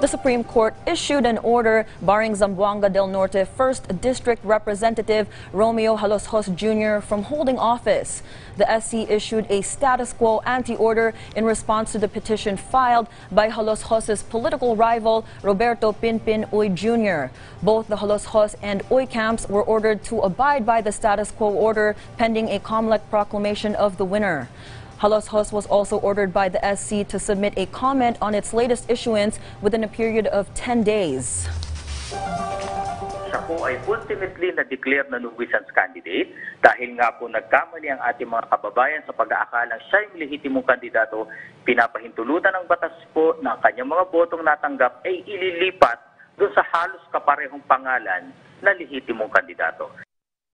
The Supreme Court issued an order barring Zamboanga del Norte 1st District Representative Romeo Haloshos Jr. from holding office. The SC issued a status quo anti-order in response to the petition filed by Haloshos' political rival Roberto Pinpin Uy Jr. Both the Haloshos and Uy camps were ordered to abide by the status quo order pending a COMELEC proclamation of the winner. Halos Hos was also ordered by the SC to submit a comment on its latest issuance within a period of 10 days. siya po ay ultimately na-declare na nuisance candidate dahil nga po nagkamali ang ating mga kababayan sa pag-aakalang siya yung lehitimong kandidato, pinapahintulutan ng batas po na ang kanyang mga botong natanggap ay ililipat doon sa halos kaparehong pangalan na lehitimong kandidato.